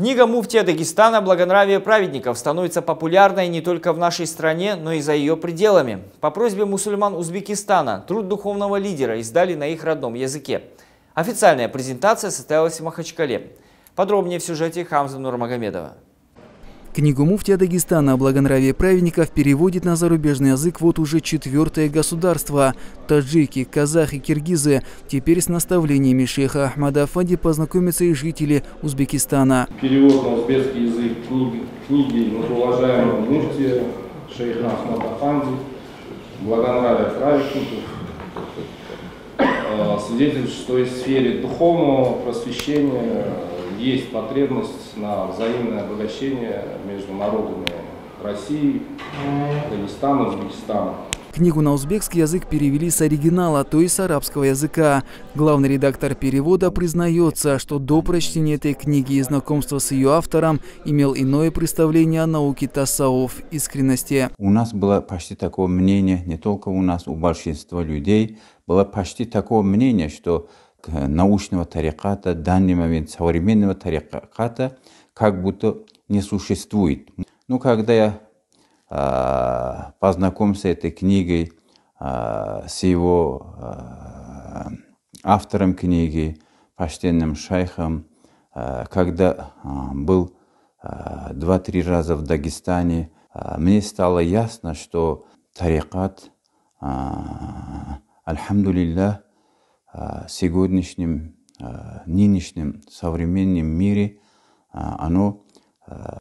Книга муфтия Дагестана «Благонравие праведников» становится популярной не только в нашей стране, но и за ее пределами. По просьбе мусульман Узбекистана труд духовного лидера издали на их родном языке. Официальная презентация состоялась в Махачкале. Подробнее в сюжете Хамза Нурмагомедова. Книгу муфтия Дагестана о благонравии праведников переводит на зарубежный язык вот уже четвертое государство. Таджики, казахи, киргизы. Теперь с наставлениями шейха Ахмада Афади познакомятся и жители Узбекистана. Перевод на узбекский язык книги, книги уважаемого муфтия шейха Ахмада Афанди «Благонравие праведников» э, свидетельствует, что в сфере духовного просвещения есть потребность на взаимное обогащение между народами России, Дагестана, Узбекистана. Книгу на узбекский язык перевели с оригинала, то есть с арабского языка. Главный редактор перевода признается, что до прочтения этой книги и знакомства с ее автором имел иное представление о науке тасауф, искренности. У нас было почти такое мнение, не только у нас, у большинства людей, было почти такое мнение, что научного тариката, данный момент современного тариката как будто не существует. Ну, когда я э, познакомился с этой книгой, э, с его э, автором книги, почтенным шайхом, э, когда э, был э, два-три раза в Дагестане, э, мне стало ясно, что тарикат, э, альхамдулиллах, сегодняшнем, нынешнем современном мире оно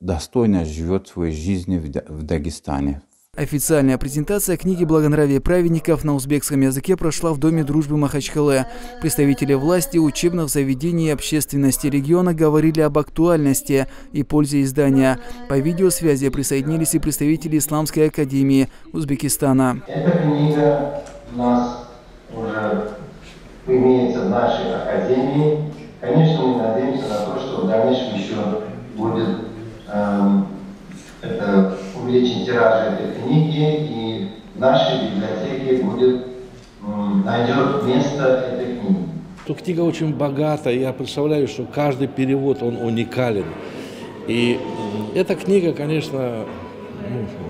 достойно живет своей жизни в Дагестане. Официальная презентация книги «Благонравие праведников» на узбекском языке прошла в Доме дружбы Махачкалы. Представители власти, учебных заведений и общественности региона говорили об актуальности и пользе издания. По видеосвязи присоединились и представители Исламской академии Узбекистана. Эта книга нас уже имеется в нашей академии. Конечно, мы надеемся на то, что в дальнейшем еще будет эм, это, увеличен тираж этой книги, и в нашей библиотеке будет, эм, найдет место этой книги. Эта книга очень богата, я представляю, что каждый перевод, он уникален. И эта книга, конечно,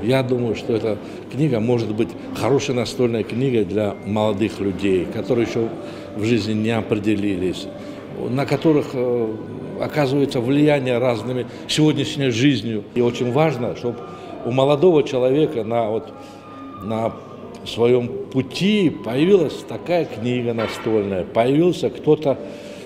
я думаю, что эта книга может быть хорошей настольной книгой для молодых людей, которые еще в жизни не определились, на которых э, оказывается влияние разными сегодняшней жизнью. И очень важно, чтобы у молодого человека на, вот, на своем пути появилась такая книга настольная, появился кто-то,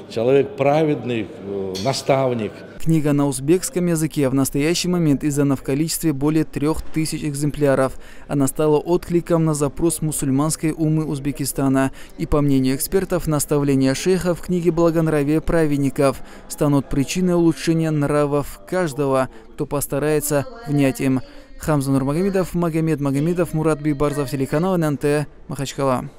человек праведный, э, наставник – Книга на узбекском языке в настоящий момент издана в количестве более трех тысяч экземпляров. Она стала откликом на запрос мусульманской умы Узбекистана. И по мнению экспертов, наставления шейха в книге «Благонравие праведников» станут причиной улучшения нравов каждого, кто постарается внять им. Хамза Нурмагомедов, Магомед Магомедов, Мурат Бибарзов, телеканал ННТ, Махачкала.